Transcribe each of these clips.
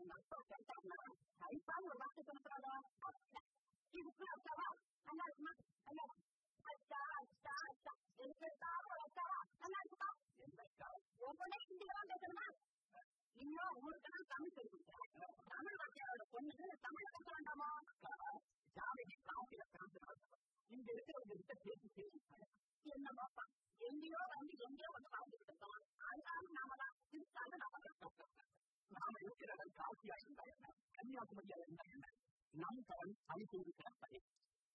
你们做学生们，哎，把我们这种做的，就是不要说话，哎呀什么，哎呀，哎呀，啥啥，人家打我了，啥，哎呀什么，我们那地方的什么。అనిపూరికలపై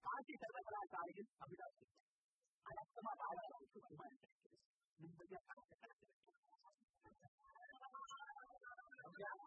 Kashi సర్వకళా colleges Abhilashi అదత్తమ బాలాలకు అభిమానించారు ముందుగా Yeah,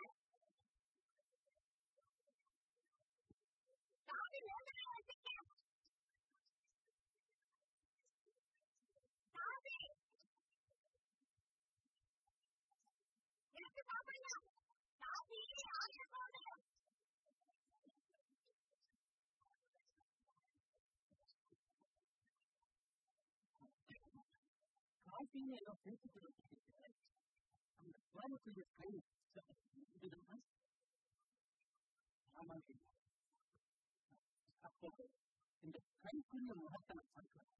காசின்னு ஏதோ பேசிட்டு அந்த கோயம்புத்தூர் கை இதுதான் ஆமாங்க அப்போ இந்த கைக்குரிய முகத்தை நான் பார்க்கிறேன்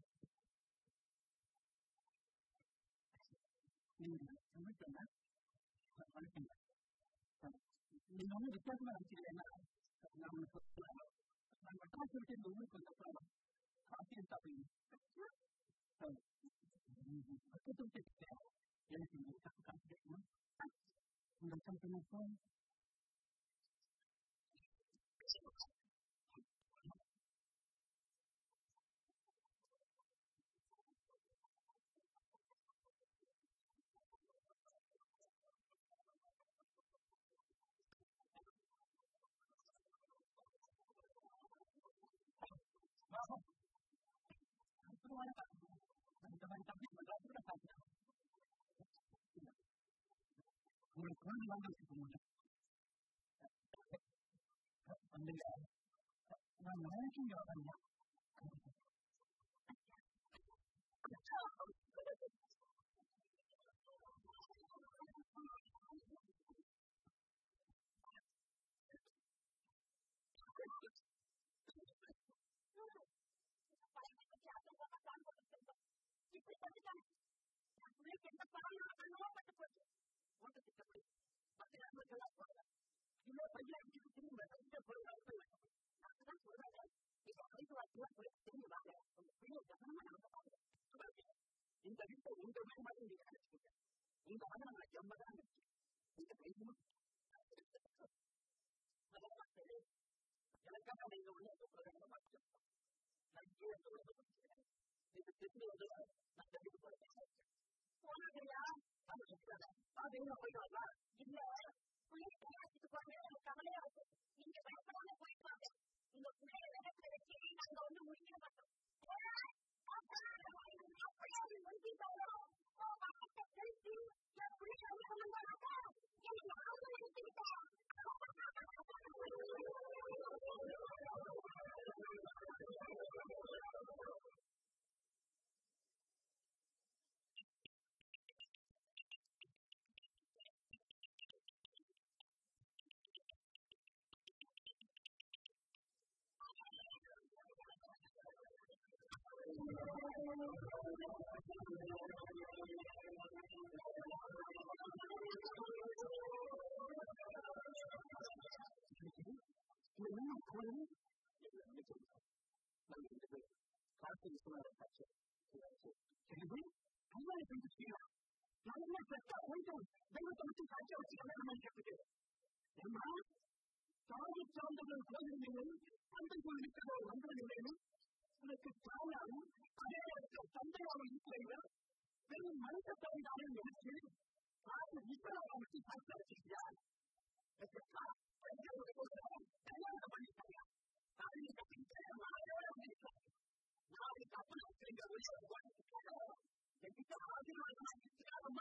நீங்க சமைச்சா வணக்கங்க நீங்க ஒன்றும் வித்தியாசமா நினைச்சிருக்கேன்னா நான் ஒன்று சொல்லுவேன் நான் மெட்ராஸ் விட்டு இந்த ஊருக்கு வந்தப்பறம் காஃபியும் சாப்பிடுங்க Entonces, en ese momento, cuando se me fue, 우리 관리하는 것입니다. 근데 난 너무 중요하다냐? Thank you. बहुत अच्छी चल रही अगर हम लोग पड़ेगा कि मैं भैया की कितनी मदद से बोल रहा हूँ आपका बोला है कि हमारी तो आज पूरा पूरा सही बात है तो फिर जहाँ मना बता दो तो बात है इन सभी को उन दो में मालूम नहीं है उन दो में हमारा जम बता नहीं इनका कोई मत मतलब बात है जरा का नहीं हो तो प्रोग्राम में बात करते हैं लाइक ये तो बता सकते हैं जैसे कितने लोग ना ज़रूर पड़ते हैं कौन है यार çalıştığını, haberin oluyorlar. Dinliyor. Polis kanalı tutuklanıyor. Kamera yaptı. Şimdi ben sana polis vardı. Dokuzaya ve hep böyle şeyden dondu uyuyor bakın. Thank you. படிப்பு めて使うなり、彼らと存在を見ている。でも、何かそういうのあるんですね。まず、見たら、私、発想してきた。そして、あ、これ以上のことは、誰がどこに行ったか。何か見たら、周りを見るか。何かプロットによるように、これを見たら、できたら、始まります。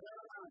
la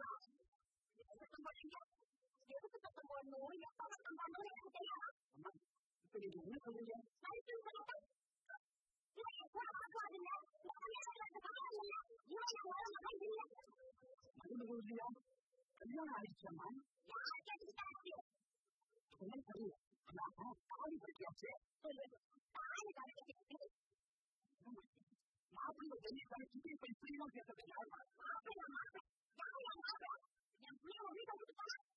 挪亚，他们怎么能有这样？我们这个农村人，还是我们，我也不要做人，我们也是什么人？因为我们没人，没那么多人，热爱什么？热爱这个大地，同时然后大力的表现，对对对，大力的表现。麻烦的人，咱们一定会非要给他们来，麻烦呀麻烦，麻烦呀麻烦，也不要那个大。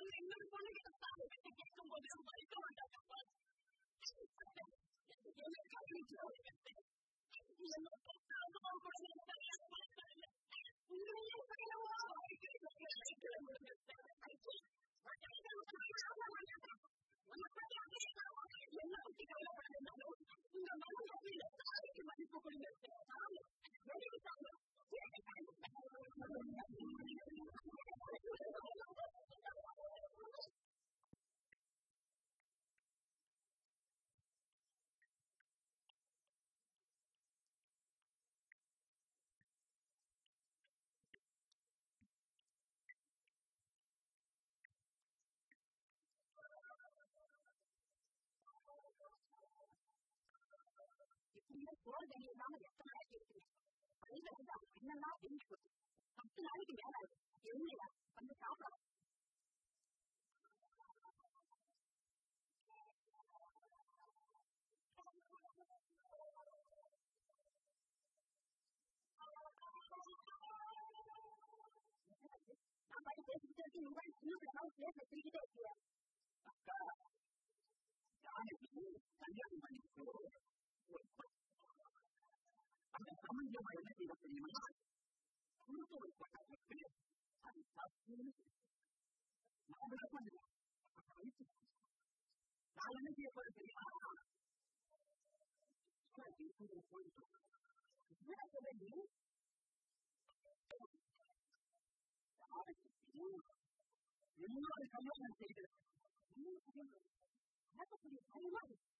and you are going to get the to get to what you are going to do. You are going to be a good person. You are going to be a good person. You are going to be a good person. You are going to be a good person. You are going to be a good person. You are going to be a good person. You are going to be a good person. içinde zor denilen ama yaptığını herkes bilir. Ayrıca bu da annem var beni kurdu. Baktın ayrı bir yer aldı. Yemin eder. Bana sağlam. Thank you. Onun dolayı bir bakımına bunu da yapacak bir hani tasdiyemiz ne bırakmadı. Daha ne diye böyle Bunlar da kamuoyuna seyredildi. Bunlar da kamuoyuna seyredildi.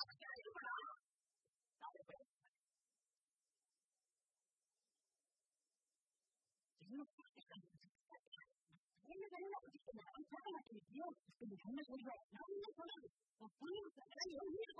なきゃいけない。でもそんなことない。何もそんなの。もう、とにかく何を言。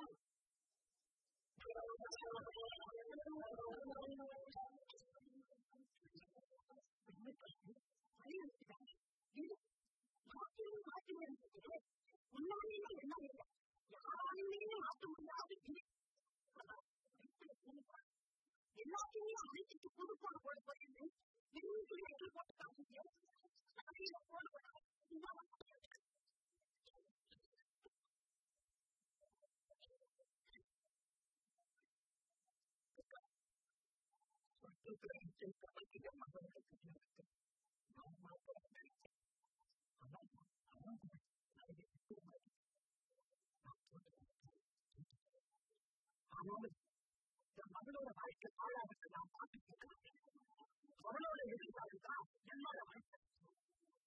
மகளோட வாழ்க்கை ஆளாவுக்கு நான் பார்த்துட்டு அவளோட எதிர்பார்ப்பு தான் என்னோட வாழ்க்கை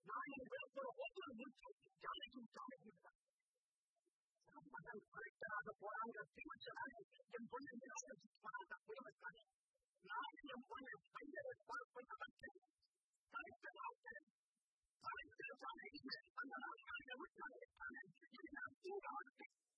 நான் என் விளப்போட ஒவ்வொரு மூச்சும் ஜாலிக்கும் ஜாலிக்கும் தான் மகள் கரெக்டாக போறாங்க தீவிரனாக என் பொண்ணு போறாங்க Thank you.